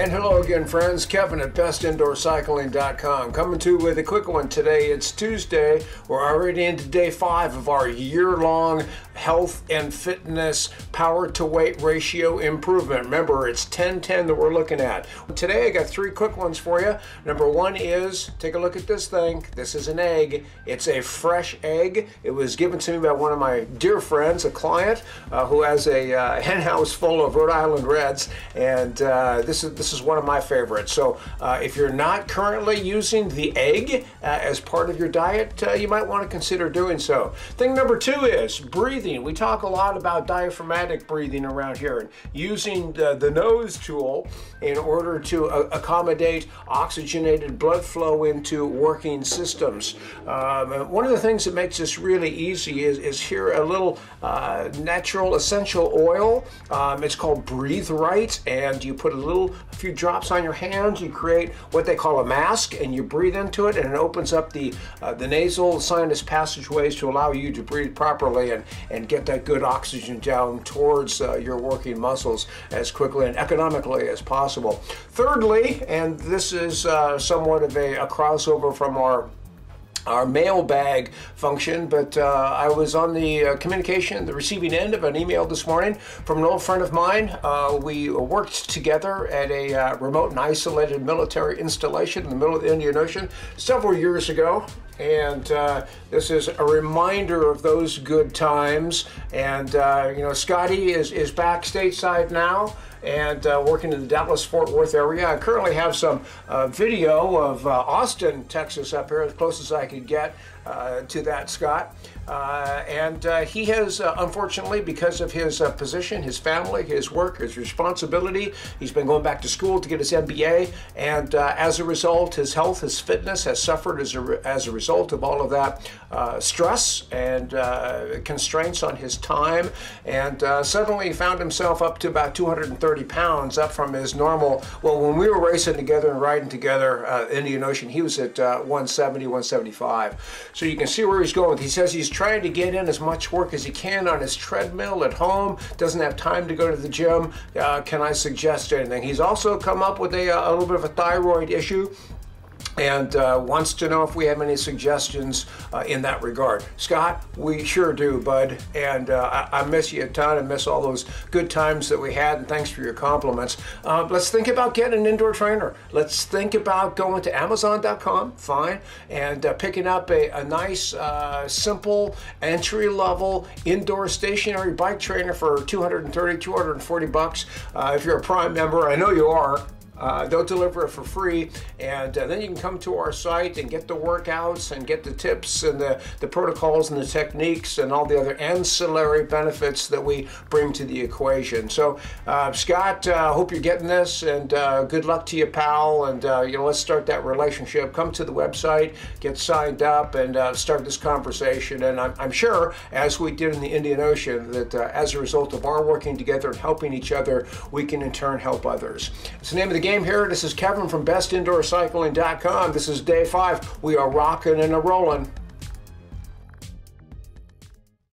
And hello again, friends. Kevin at bestindoorcycling.com coming to you with a quick one today. It's Tuesday. We're already into day five of our year long health and fitness power to weight ratio improvement. Remember, it's 10 10 that we're looking at. Today, I got three quick ones for you. Number one is take a look at this thing. This is an egg, it's a fresh egg. It was given to me by one of my dear friends, a client uh, who has a uh, hen house full of Rhode Island Reds, and uh, this is this is one of my favorites. So uh, if you're not currently using the egg uh, as part of your diet, uh, you might want to consider doing so. Thing number two is breathing. We talk a lot about diaphragmatic breathing around here and using the, the nose tool in order to uh, accommodate oxygenated blood flow into working systems. Um, one of the things that makes this really easy is, is here a little uh, natural essential oil. Um, it's called Breathe Right, and you put a little, few drops on your hands. You create what they call a mask, and you breathe into it, and it opens up the uh, the nasal sinus passageways to allow you to breathe properly and, and get that good oxygen down towards uh, your working muscles as quickly and economically as possible. Thirdly, and this is uh, somewhat of a, a crossover from our our mailbag function, but uh, I was on the uh, communication, the receiving end of an email this morning from an old friend of mine. Uh, we worked together at a uh, remote and isolated military installation in the middle of the Indian Ocean several years ago. And uh, this is a reminder of those good times. And, uh, you know, Scotty is, is back stateside now and uh, working in the Dallas Fort Worth area. I currently have some uh, video of uh, Austin, Texas, up here, as close as I could get to that, Scott. Uh, and uh, he has, uh, unfortunately, because of his uh, position, his family, his work, his responsibility, he's been going back to school to get his MBA. And uh, as a result, his health, his fitness has suffered as a, as a result of all of that stress and constraints on his time. And suddenly he found himself up to about 230 pounds, up from his normal. Well, when we were racing together and riding together Indian Ocean, he was at 170, 175. So you can see where he's going. He says he's trying to get in as much work as he can on his treadmill at home, doesn't have time to go to the gym. Uh, can I suggest anything? He's also come up with a, a little bit of a thyroid issue and uh, wants to know if we have any suggestions uh, in that regard. Scott, we sure do, bud. And uh, I, I, miss you a ton and miss all those good times that we had. And thanks for your compliments. Uh, let's think about getting an indoor trainer. Let's think about going to Amazon.com, fine, and uh, picking up a, a nice, uh, simple, entry level indoor stationary bike trainer for 230, 240 bucks. if you're a Prime member, I know you are. Uh, they'll deliver it for free, and uh, then you can come to our site and get the workouts and get the tips and the, the protocols and the techniques and all the other ancillary benefits that we bring to the equation. So, uh, Scott, uh, hope you're getting this, and uh, good luck to you, pal. And uh, you know, let's start that relationship. Come to the website, get signed up, and start this conversation. And I'm, I'm, sure, as we did in the Indian Ocean, that as a result of our working together and helping each other, we can in turn help others. It's the name of the game game here. This is Kevin from BestIndoorCycling.com. This is day five. We are rocking and a rolling.